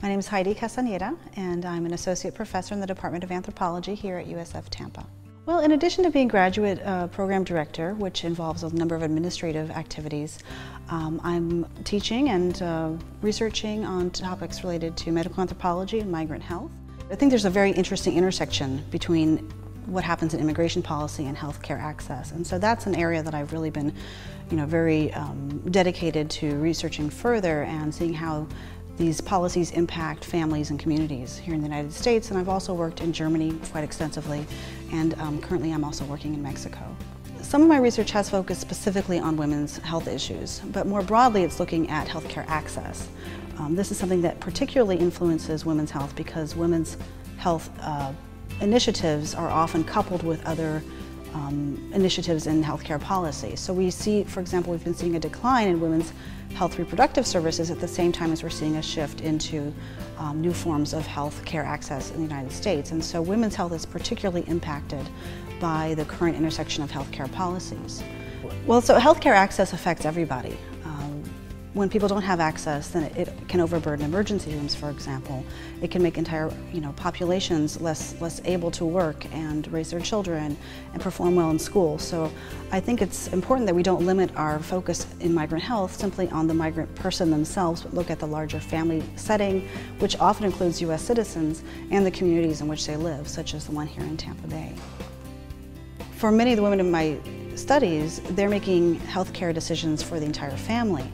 My name is Heide Castaneda, and I'm an associate professor in the Department of Anthropology here at USF Tampa. Well, in addition to being graduate uh, program director, which involves a number of administrative activities, um, I'm teaching and uh, researching on topics related to medical anthropology and migrant health. I think there's a very interesting intersection between what happens in immigration policy and healthcare access. And so that's an area that I've really been, you know, very um, dedicated to researching further and seeing how these policies impact families and communities here in the United States, and I've also worked in Germany quite extensively, and um, currently I'm also working in Mexico. Some of my research has focused specifically on women's health issues, but more broadly it's looking at healthcare access. Um, this is something that particularly influences women's health because women's health uh, initiatives are often coupled with other um, initiatives in healthcare policy. So we see, for example, we've been seeing a decline in women's health reproductive services at the same time as we're seeing a shift into um, new forms of health care access in the United States. And so women's health is particularly impacted by the current intersection of healthcare policies. Well, so healthcare access affects everybody when people don't have access, then it, can overburden emergency rooms, for example. It can make entire you know, populations less, less able to work and raise their children and perform well in school. So I think it's important that we don't limit our focus in migrant health simply on the migrant person themselves, but look at the larger family setting, which often includes U.S. citizens and the communities in which they live, such as the one here in Tampa Bay. For many of the women in my studies, they're making healthcare decisions for the entire family.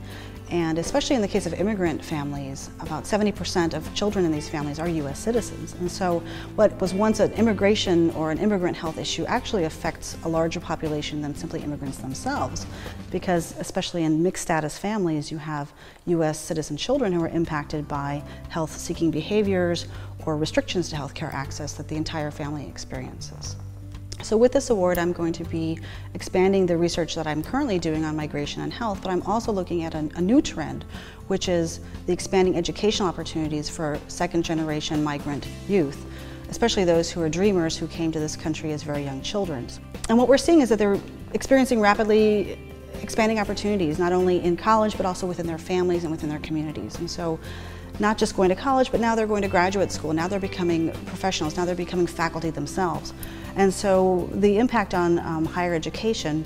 And especially in the case of immigrant families, about 70% of children in these families are U.S. citizens. And so what was once an immigration or an immigrant health issue actually affects a larger population than simply immigrants themselves. Because especially in mixed status families, you have U.S. citizen children who are impacted by health seeking behaviors or restrictions to health care access that the entire family experiences. So with this award, I'm going to be expanding the research that I'm currently doing on migration and health, but I'm also looking at a, a new trend, which is the expanding educational opportunities for second generation migrant youth, especially those who are dreamers who came to this country as very young children. And what we're seeing is that they're experiencing rapidly expanding opportunities, not only in college, but also within their families and within their communities. And so not just going to college, but now they're going to graduate school. Now they're becoming professionals. Now they're becoming faculty themselves. And so the impact on um, higher education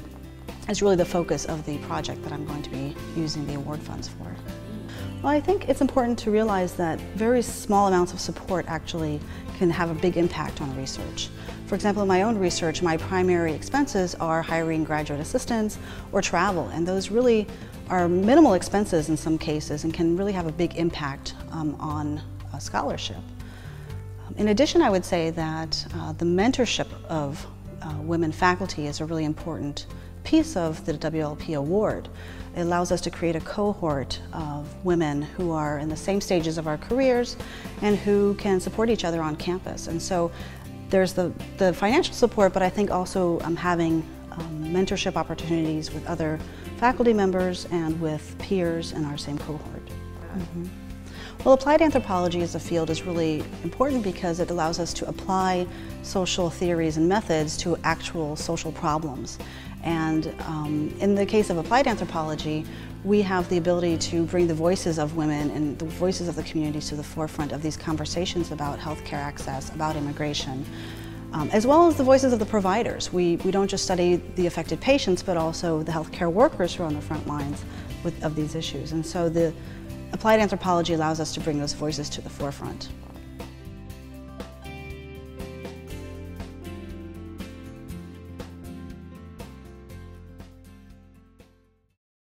is really the focus of the project that I'm going to be using the award funds for. Well, I think it's important to realize that very small amounts of support actually can have a big impact on research. For example, in my own research, my primary expenses are hiring graduate assistants or travel, and those really are minimal expenses in some cases and can really have a big impact um, on a scholarship. In addition, I would say that uh, the mentorship of uh, women faculty is a really important piece of the WLP award. It allows us to create a cohort of women who are in the same stages of our careers and who can support each other on campus. And so there's the, the financial support, but I think also um, having um, mentorship opportunities with other faculty members and with peers in our same cohort. Mm -hmm. Well, applied anthropology as a field is really important because it allows us to apply social theories and methods to actual social problems. And um, in the case of applied anthropology, we have the ability to bring the voices of women and the voices of the communities to the forefront of these conversations about healthcare access, about immigration, um, as well as the voices of the providers. We, we don't just study the affected patients, but also the healthcare workers who are on the front lines with, of these issues. And so the applied anthropology allows us to bring those voices to the forefront.